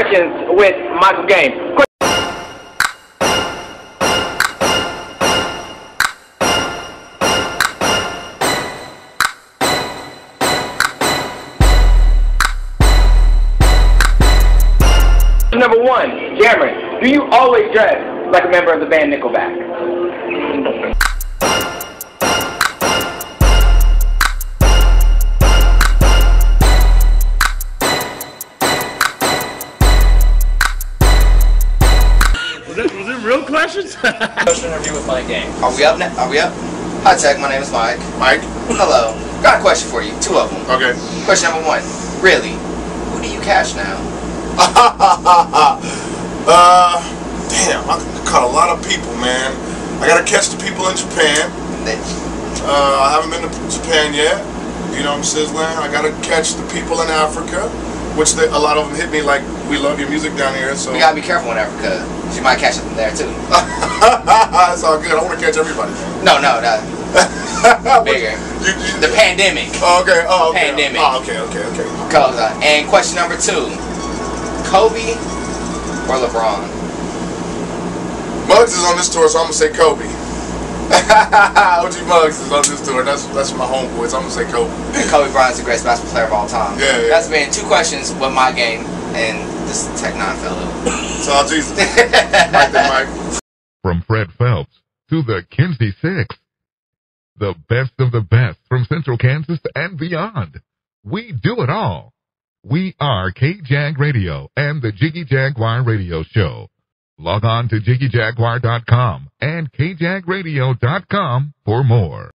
questions with Michael Gaines. Number one, Cameron, do you always dress like a member of the band Nickelback? Was it, was it real questions? Question interview with Mike Game. Are we up now? Are we up? Hi, Tech. My name is Mike. Mike? Hello. Got a question for you. Two of them. Okay. Question number one. Really? Who do you cash now? uh, damn, I caught a lot of people, man. I gotta catch the people in Japan. That Uh, I haven't been to Japan yet. You know what I'm sizzling? I gotta catch the people in Africa, which they, a lot of them hit me like, we love your music down here, so. we gotta be careful in Africa. You might catch them there too. it's all good. I wanna catch everybody. No, no, no. Bigger. You, you, The pandemic. oh, okay, oh, okay. Pandemic. Oh, okay, okay, okay. Cause, uh, and question number two. Kobe or LeBron? Muggs is on this tour, so I'm gonna say Kobe. OG Muggs is on this tour. That's that's my homeboy, I'm gonna say Kobe. And Kobe Bryant's the greatest basketball player of all time. Yeah, yeah. That's been two questions with Mike Game and this Tech N9ne fellow. It's all Jesus. right there, Mike. From Fred Phelps to the Kinsey Six. The best of the best from Central Kansas and beyond. We do it all. We are KJAG Radio and the Jiggy Jaguar Radio Show. Log on to jiggyjaguar.com and kjagradio.com for more.